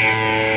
Yeah.